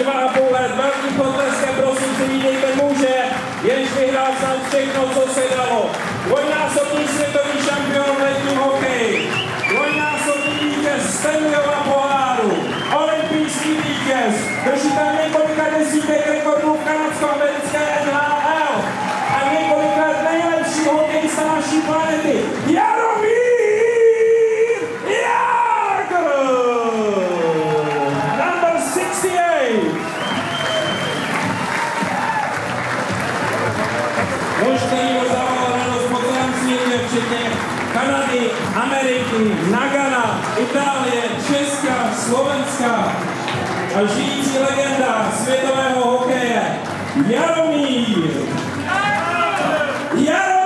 2,5 let. Velký potleskem prosím si vítejte muže, jenž vyhrál snad všechno, co se dalo. Dvojnásobný světový šampion v letním hokeji. Dvojnásobný vítěz Stanleyova poháru. Olympijský vítěz. Držitel několika desítek rekordů v kanadsko-americké NHL. A několikrát nejlepší hokejista naší planety. Ameriky, Nagana, Itálie, Česka, Slovenska a žijící legenda světového hokeje Jaromír. Jaromír!